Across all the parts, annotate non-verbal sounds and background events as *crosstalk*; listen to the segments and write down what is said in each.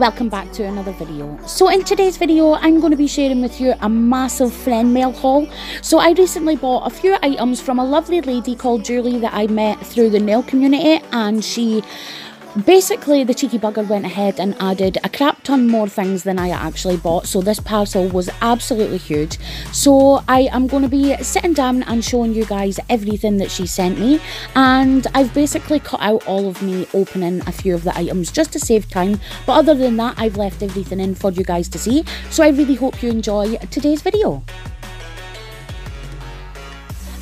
welcome back to another video. So in today's video, I'm going to be sharing with you a massive friend mail haul. So I recently bought a few items from a lovely lady called Julie that I met through the nail community and she Basically, the cheeky bugger went ahead and added a crap ton more things than I actually bought, so this parcel was absolutely huge. So I am going to be sitting down and showing you guys everything that she sent me, and I've basically cut out all of me opening a few of the items just to save time, but other than that, I've left everything in for you guys to see, so I really hope you enjoy today's video.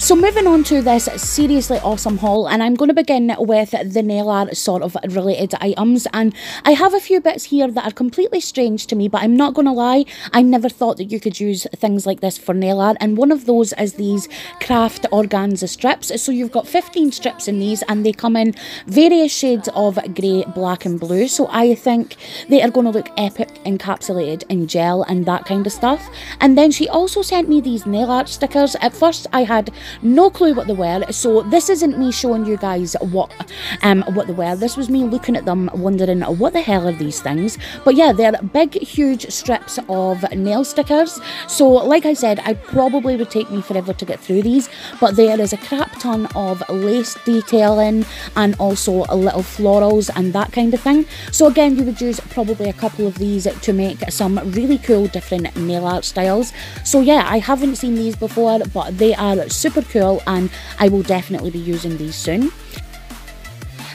So moving on to this seriously awesome haul and I'm going to begin with the nail art sort of related items. And I have a few bits here that are completely strange to me but I'm not going to lie I never thought that you could use things like this for nail art and one of those is these craft organza strips. So you've got 15 strips in these and they come in various shades of grey black and blue. So I think they are going to look epic encapsulated in gel and that kind of stuff. And then she also sent me these nail art stickers. At first I had no clue what they were. So this isn't me showing you guys what um what they were. This was me looking at them, wondering what the hell are these things. But yeah, they're big, huge strips of nail stickers. So like I said, I probably would take me forever to get through these. But there is a crap ton of lace detailing and also a little florals and that kind of thing. So again, you would use probably a couple of these to make some really cool different nail art styles. So yeah, I haven't seen these before, but they are super cool and I will definitely be using these soon.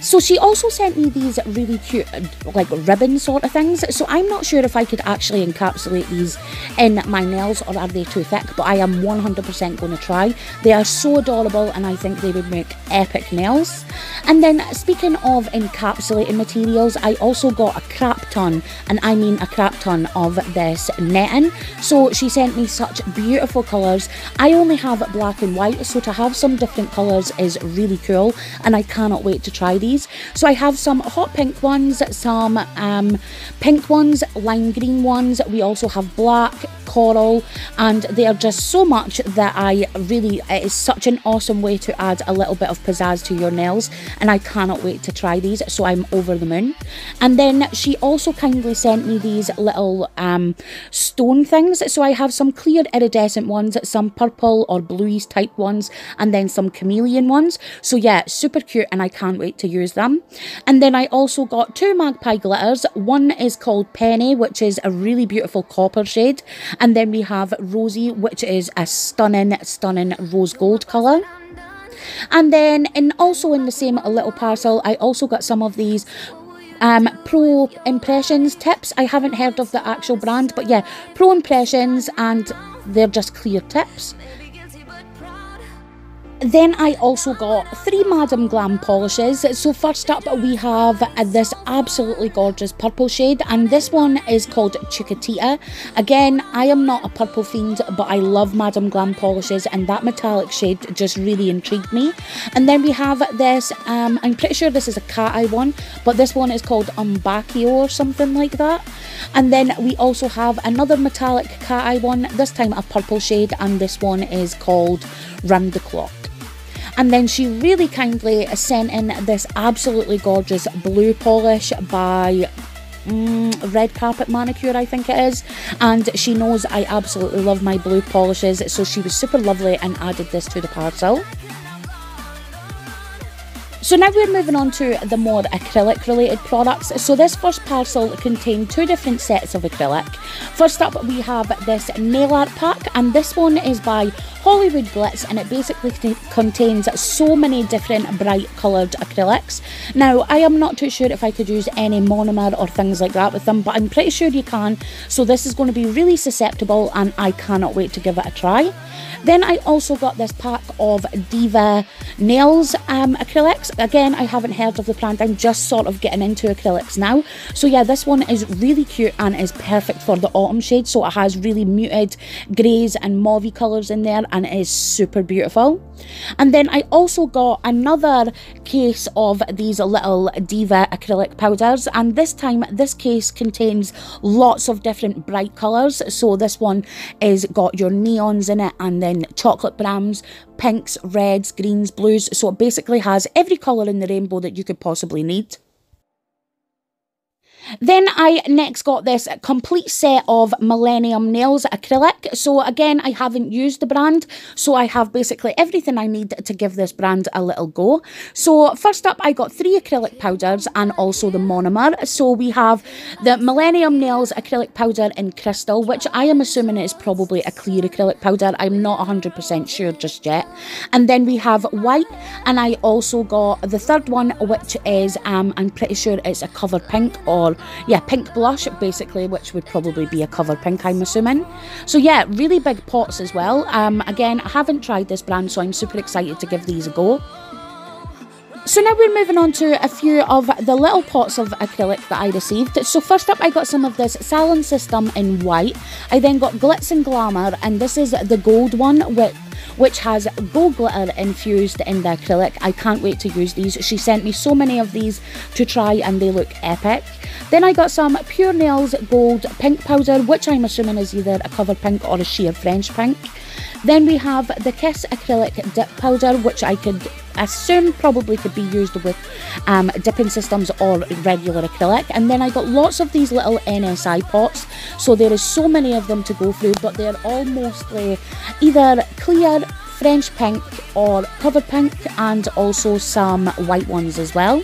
So she also sent me these really cute like ribbon sort of things. So I'm not sure if I could actually encapsulate these in my nails or are they too thick, but I am 100% going to try. They are so adorable and I think they would make epic nails. And then speaking of encapsulating materials, I also got a crap ton, and I mean a crap ton of this netting. So she sent me such beautiful colours. I only have black and white, so to have some different colours is really cool and I cannot wait to try these these. So I have some hot pink ones, some um, pink ones, lime green ones. We also have black, coral, and they are just so much that I really, it is such an awesome way to add a little bit of pizzazz to your nails. And I cannot wait to try these. So I'm over the moon. And then she also kindly sent me these little um, stone things. So I have some clear iridescent ones, some purple or bluish type ones, and then some chameleon ones. So yeah, super cute and I can't wait to use use them. And then I also got two magpie glitters. One is called Penny, which is a really beautiful copper shade. And then we have Rosie, which is a stunning, stunning rose gold colour. And then, and also in the same little parcel, I also got some of these um, Pro Impressions tips. I haven't heard of the actual brand, but yeah, Pro Impressions, and they're just clear tips. Then I also got three Madam Glam polishes. So first up we have this absolutely gorgeous purple shade and this one is called Chikatita. Again, I am not a purple fiend but I love Madam Glam polishes and that metallic shade just really intrigued me. And then we have this, um, I'm pretty sure this is a cat eye one, but this one is called Umbakio or something like that. And then we also have another metallic cat eye one, this time a purple shade and this one is called Round the Clock. And then she really kindly sent in this absolutely gorgeous blue polish by Mm, red carpet manicure I think it is and she knows I absolutely love my blue polishes so she was super lovely and added this to the parcel so now we're moving on to the more acrylic related products. So this first parcel contained two different sets of acrylic. First up we have this nail art pack and this one is by Hollywood Glitz and it basically contains so many different bright coloured acrylics. Now I am not too sure if I could use any monomer or things like that with them but I'm pretty sure you can so this is going to be really susceptible and I cannot wait to give it a try. Then I also got this pack of Diva Nails um, acrylics. Again, I haven't heard of the brand. I'm just sort of getting into acrylics now. So yeah, this one is really cute and is perfect for the autumn shade. So it has really muted greys and mauvey colours in there and it is super beautiful. And then I also got another case of these little Diva acrylic powders. And this time, this case contains lots of different bright colours. So this one is got your neons in it and then chocolate browns, pinks, reds, greens, blues. So it basically has every colour in the rainbow that you could possibly need. Then I next got this complete set of Millennium Nails acrylic. So again, I haven't used the brand, so I have basically everything I need to give this brand a little go. So first up, I got three acrylic powders and also the monomer. So we have the Millennium Nails acrylic powder in crystal, which I am assuming is probably a clear acrylic powder. I'm not 100% sure just yet. And then we have white, and I also got the third one, which is, um, I'm pretty sure it's a cover pink or yeah, pink blush basically, which would probably be a cover pink, I'm assuming. So yeah, really big pots as well. Um, again, I haven't tried this brand, so I'm super excited to give these a go. So now we're moving on to a few of the little pots of acrylic that I received. So first up I got some of this Salon System in white. I then got Glitz and Glamour and this is the gold one with which has gold glitter infused in the acrylic. I can't wait to use these. She sent me so many of these to try and they look epic. Then I got some Pure Nails Gold Pink Powder, which I'm assuming is either a cover pink or a sheer French pink. Then we have the Kiss Acrylic Dip Powder, which I could assume probably could be used with um, dipping systems or regular acrylic. And then I got lots of these little NSI pots. So there is so many of them to go through, but they're all mostly either clear, French pink or covered pink and also some white ones as well.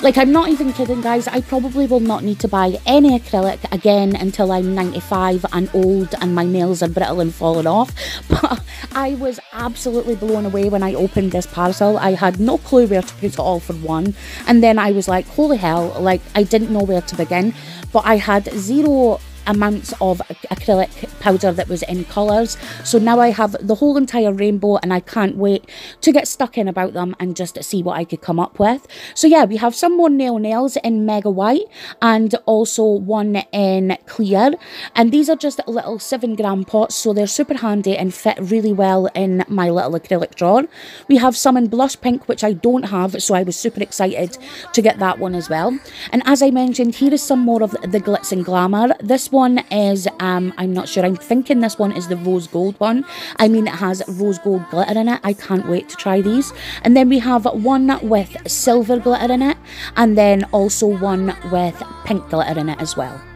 Like, I'm not even kidding, guys. I probably will not need to buy any acrylic again until I'm 95 and old and my nails are brittle and falling off. *laughs* But I was absolutely blown away when I opened this parcel. I had no clue where to put it all for one. And then I was like, holy hell, like, I didn't know where to begin. But I had zero amounts of acrylic powder that was in colours. So now I have the whole entire rainbow and I can't wait to get stuck in about them and just see what I could come up with. So yeah, we have some more nail nails in Mega White and also one in Clear. And these are just little 7 gram pots so they're super handy and fit really well in my little acrylic drawer. We have some in Blush Pink which I don't have so I was super excited to get that one as well. And as I mentioned, here is some more of the Glitz and Glamour. This one one is, um, I'm not sure, I'm thinking this one is the rose gold one. I mean, it has rose gold glitter in it. I can't wait to try these. And then we have one with silver glitter in it, and then also one with pink glitter in it as well.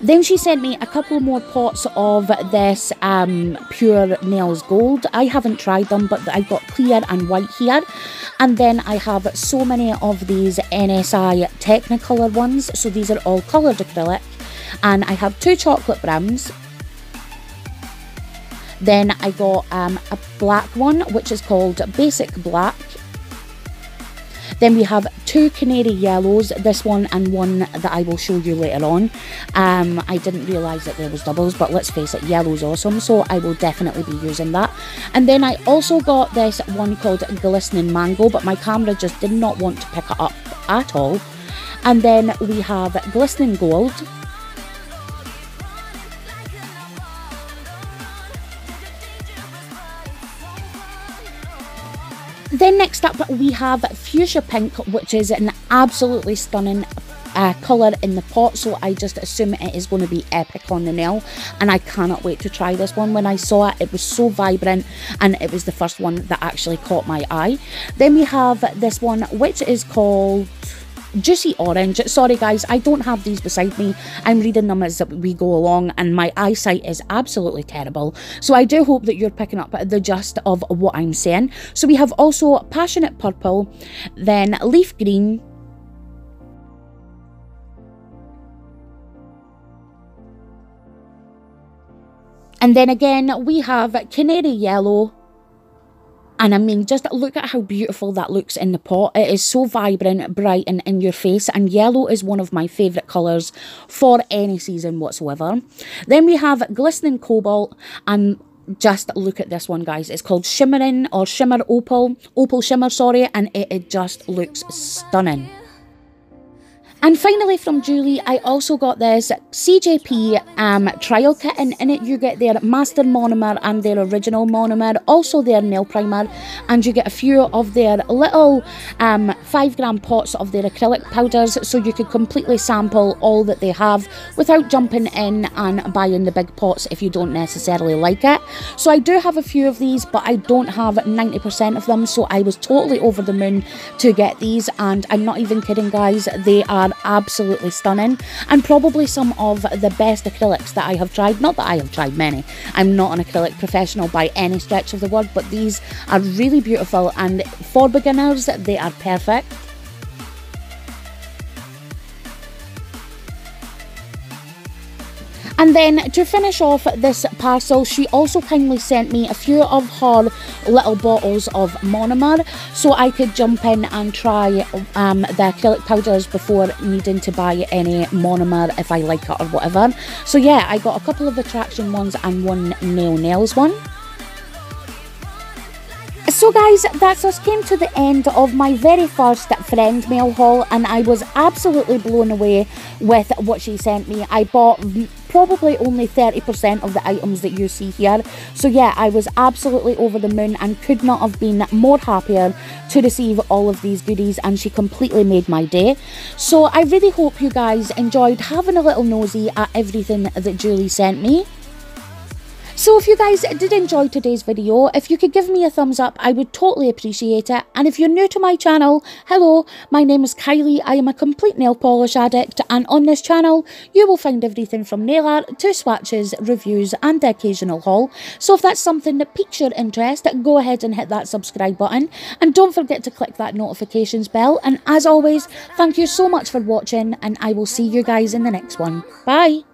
Then she sent me a couple more pots of this um, Pure Nails Gold. I haven't tried them, but I've got clear and white here. And then I have so many of these NSI Technicolor ones. So these are all coloured acrylic. And I have two chocolate browns. Then I got um, a black one, which is called Basic Black. Then we have two canary yellows, this one and one that I will show you later on. Um, I didn't realise that there was doubles, but let's face it, yellow's awesome, so I will definitely be using that. And then I also got this one called Glistening Mango, but my camera just did not want to pick it up at all. And then we have Glistening Gold, Then next up we have Fuchsia Pink, which is an absolutely stunning uh, colour in the pot so I just assume it is going to be epic on the nail and I cannot wait to try this one. When I saw it it was so vibrant and it was the first one that actually caught my eye. Then we have this one which is called juicy orange. Sorry guys, I don't have these beside me. I'm reading them as we go along and my eyesight is absolutely terrible. So I do hope that you're picking up the gist of what I'm saying. So we have also Passionate Purple, then Leaf Green, And then again, we have Canary Yellow, and I mean, just look at how beautiful that looks in the pot. It is so vibrant, bright, and in your face. And yellow is one of my favourite colours for any season whatsoever. Then we have Glistening Cobalt and just look at this one guys it's called shimmering or shimmer opal opal shimmer sorry and it, it just looks stunning And finally from Julie, I also got this. CJP um, trial kit and in it you get their master monomer and their original monomer, also their nail primer. And you get a few of their little um, 5 gram pots of their acrylic powders. So you could completely sample all that they have without jumping in and buying the big pots if you don't necessarily like it. So I do have a few of these but I don't have 90% of them. So I was totally over the moon to get these. And I'm not even kidding guys, they are absolutely stunning and probably some of the best acrylics that I have tried. Not that I have tried many, I'm not an acrylic professional by any stretch of the word, but these are really beautiful and for beginners they are perfect. And then to finish off this parcel, she also kindly sent me a few of her little bottles of monomer so I could jump in and try um, the acrylic powders before needing to buy any monomer if I like it or whatever. So yeah, I got a couple of attraction ones and one nail nails one. So guys, that's us came to the end of my very first friend mail haul and I was absolutely blown away with what she sent me. I bought probably only 30% of the items that you see here. So yeah, I was absolutely over the moon and could not have been more happier to receive all of these goodies and she completely made my day. So I really hope you guys enjoyed having a little nosy at everything that Julie sent me. So if you guys did enjoy today's video, if you could give me a thumbs up, I would totally appreciate it. And if you're new to my channel, hello, my name is Khylie. I am a complete nail polish addict and on this channel, you will find everything from nail art to swatches, reviews and the occasional haul. So if that's something that piques your interest, go ahead and hit that subscribe button. And don't forget to click that notifications bell. And as always, thank you so much for watching and I will see you guys in the next one. Bye!